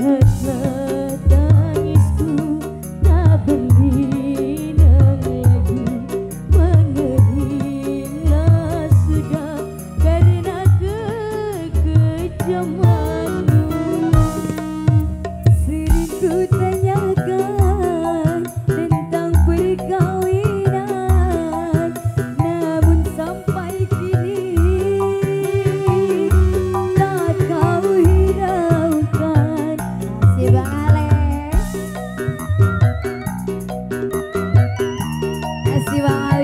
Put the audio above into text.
kasih 希望